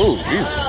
Oh, Jesus.